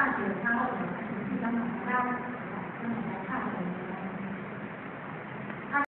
大学。